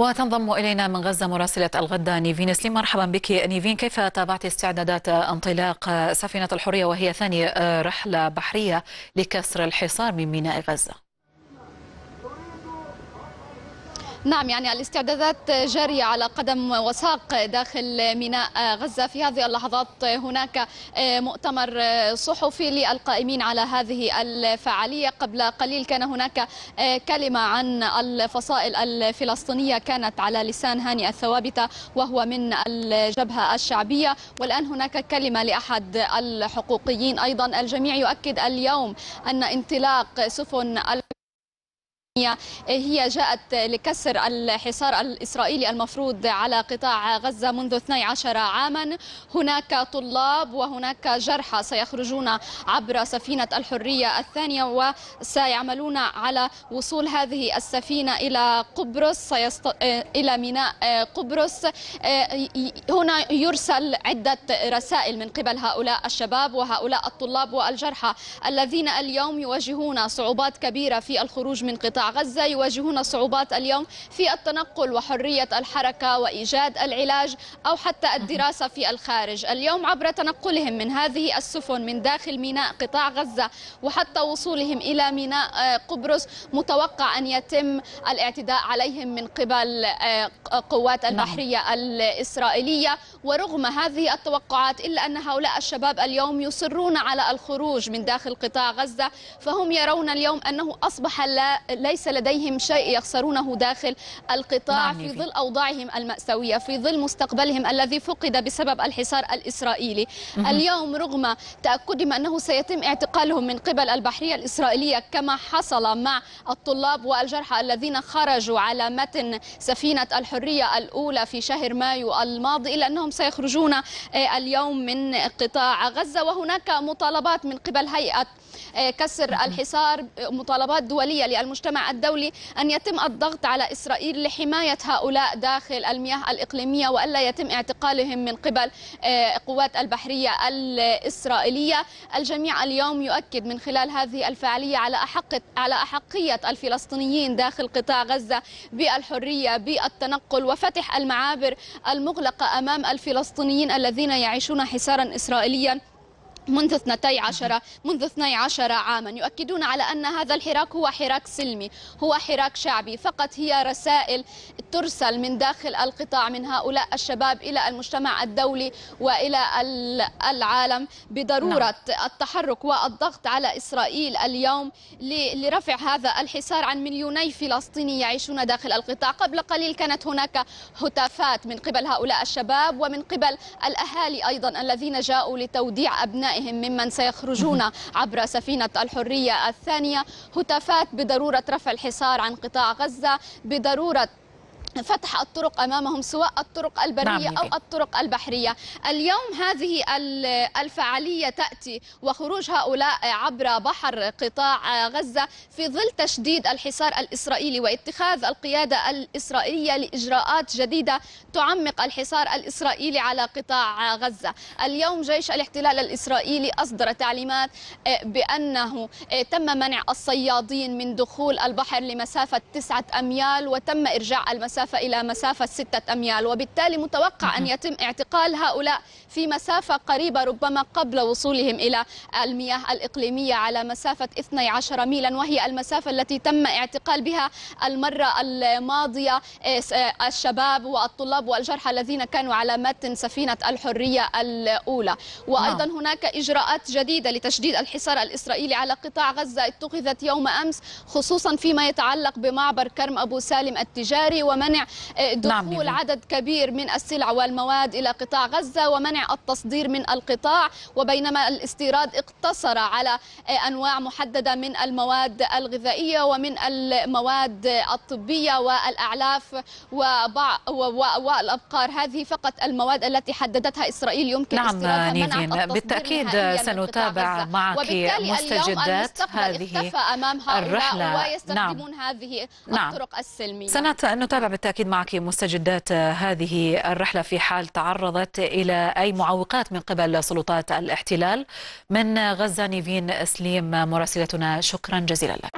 وتنضم إلينا من غزة مراسلة الغدة نيفين سليم. مرحبا بك نيفين. كيف تابعت استعدادات انطلاق سفينة الحرية وهي ثاني رحلة بحرية لكسر الحصار من ميناء غزة؟ نعم يعني الاستعدادات جارية على قدم وساق داخل ميناء غزة. في هذه اللحظات هناك مؤتمر صحفي للقائمين على هذه الفعالية. قبل قليل كان هناك كلمة عن الفصائل الفلسطينية كانت على لسان هاني الثوابتة وهو من الجبهة الشعبية. والآن هناك كلمة لأحد الحقوقيين. أيضا الجميع يؤكد اليوم أن انطلاق سفن هي جاءت لكسر الحصار الإسرائيلي المفروض على قطاع غزة منذ 12 عاما. هناك طلاب وهناك جرحى سيخرجون عبر سفينة الحرية الثانية وسيعملون على وصول هذه السفينة إلى قبرص سيست... إلى ميناء قبرص. هنا يرسل عدة رسائل من قبل هؤلاء الشباب وهؤلاء الطلاب والجرحى الذين اليوم يواجهون صعوبات كبيرة في الخروج من قطاع غزة يواجهون صعوبات اليوم في التنقل وحرية الحركة وإيجاد العلاج أو حتى الدراسة في الخارج. اليوم عبر تنقلهم من هذه السفن من داخل ميناء قطاع غزة وحتى وصولهم إلى ميناء قبرص متوقع أن يتم الاعتداء عليهم من قبل قوات البحرية الإسرائيلية. ورغم هذه التوقعات إلا أن هؤلاء الشباب اليوم يصرون على الخروج من داخل قطاع غزة فهم يرون اليوم أنه أصبح لا ليس لديهم شيء يخسرونه داخل القطاع في ظل أوضاعهم المأساوية في ظل مستقبلهم الذي فقد بسبب الحصار الإسرائيلي. اليوم رغم تأكدهم أنه سيتم اعتقالهم من قبل البحرية الإسرائيلية كما حصل مع الطلاب والجرحى الذين خرجوا على متن سفينة الحرية الأولى في شهر مايو الماضي إلا أنهم سيخرجون اليوم من قطاع غزة. وهناك مطالبات من قبل هيئة كسر الحصار مطالبات دولية للمجتمع الدولي أن يتم الضغط على إسرائيل لحماية هؤلاء داخل المياه الإقليمية وألا يتم اعتقالهم من قبل قوات البحرية الإسرائيلية. الجميع اليوم يؤكد من خلال هذه الفعالية على أحق على أحقية الفلسطينيين داخل قطاع غزة بالحرية بالتنقل وفتح المعابر المغلقة أمام الفلسطينيين الذين يعيشون حصارا إسرائيليا. منذ 12 منذ 12 عاما يؤكدون على أن هذا الحراك هو حراك سلمي هو حراك شعبي. فقط هي رسائل ترسل من داخل القطاع من هؤلاء الشباب إلى المجتمع الدولي وإلى العالم بضرورة نعم. التحرك والضغط على إسرائيل اليوم لرفع هذا الحصار عن مليوني فلسطيني يعيشون داخل القطاع. قبل قليل كانت هناك هتافات من قبل هؤلاء الشباب ومن قبل الأهالي أيضا الذين جاءوا لتوديع ابناء أبنائهم ممن سيخرجون عبر سفينة الحرية الثانية. هتافات بضرورة رفع الحصار عن قطاع غزة بضرورة فتح الطرق أمامهم سواء الطرق البرية نعم أو الطرق البحرية. اليوم هذه الفعالية تأتي وخروج هؤلاء عبر بحر قطاع غزة في ظل تشديد الحصار الإسرائيلي واتخاذ القيادة الإسرائيلية لإجراءات جديدة تعمق الحصار الإسرائيلي على قطاع غزة. اليوم جيش الاحتلال الإسرائيلي أصدر تعليمات بأنه تم منع الصيادين من دخول البحر لمسافة تسعة أميال وتم إرجاع المسافة المسافة إلى مسافة ستة أميال وبالتالي متوقع أن يتم اعتقال هؤلاء في مسافة قريبة ربما قبل وصولهم إلى المياه الإقليمية على مسافة 12 ميلا وهي المسافة التي تم اعتقال بها المرة الماضية الشباب والطلاب والجرحى الذين كانوا على متن سفينة الحرية الأولى. وأيضا هناك إجراءات جديدة لتشديد الحصار الإسرائيلي على قطاع غزة اتخذت يوم أمس خصوصا فيما يتعلق بمعبر كرم أبو سالم التجاري ومنع دخول نعم. عدد كبير من السلع والمواد إلى قطاع غزة ومنع التصدير من القطاع وبينما الاستيراد اقتصر على أنواع محددة من المواد الغذائية ومن المواد الطبية والأعلاف والأبقار هذه فقط المواد التي حددتها إسرائيل يمكن نعم استيرادها نيفين بالتأكيد سنتابع معك مستجدات هذه الرحلة ويستخدمون نعم. هذه نعم. الطرق السلمية سنتابع بالتأكيد معك مستجدات هذه الرحلة في حال تعرضت إلى أي معوقات من قبل سلطات الاحتلال من غزة نيفين سليم مراسلتنا. شكرا جزيلا لك.